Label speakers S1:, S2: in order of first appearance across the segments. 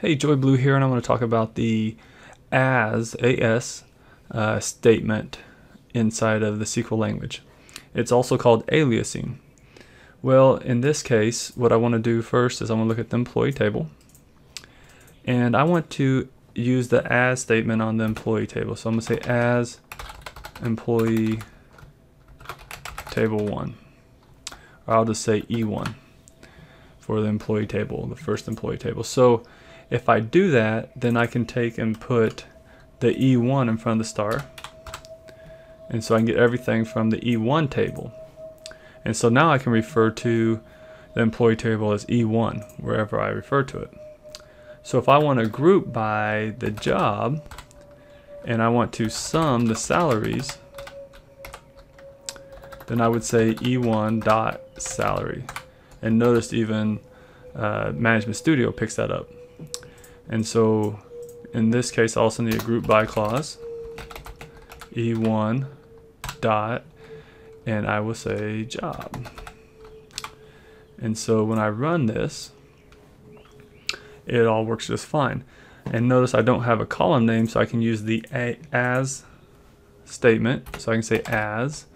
S1: Hey, Joey Blue here, and I'm going to talk about the as, AS, uh, statement inside of the SQL language. It's also called aliasing. Well, in this case, what I want to do first is I want to look at the employee table. And I want to use the as statement on the employee table. So I'm going to say as employee table 1. Or I'll just say E1 for the employee table, the first employee table. So if I do that, then I can take and put the E1 in front of the star. And so I can get everything from the E1 table. And so now I can refer to the employee table as E1 wherever I refer to it. So if I want to group by the job and I want to sum the salaries, then I would say E1 dot salary. And notice even uh, Management Studio picks that up. And so in this case, I also need a group by clause, E1 dot, and I will say job. And so when I run this, it all works just fine. And notice I don't have a column name, so I can use the as statement. So I can say as,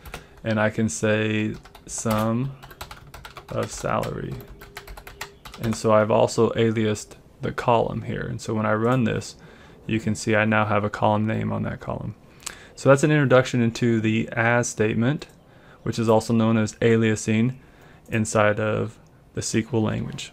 S1: and I can say sum of salary. And so I've also aliased the column here. And so when I run this, you can see I now have a column name on that column. So that's an introduction into the as statement, which is also known as aliasing inside of the SQL language.